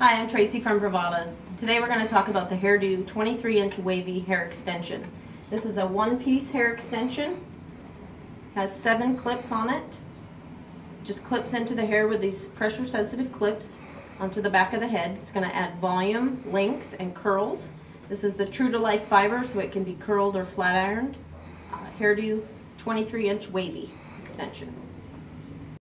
Hi, I'm Tracy from Bravadas. Today we're going to talk about the Hairdo 23 inch wavy hair extension. This is a one piece hair extension. Has seven clips on it. Just clips into the hair with these pressure sensitive clips onto the back of the head. It's going to add volume, length, and curls. This is the true to life fiber so it can be curled or flat ironed. Uh, hairdo 23 inch wavy extension.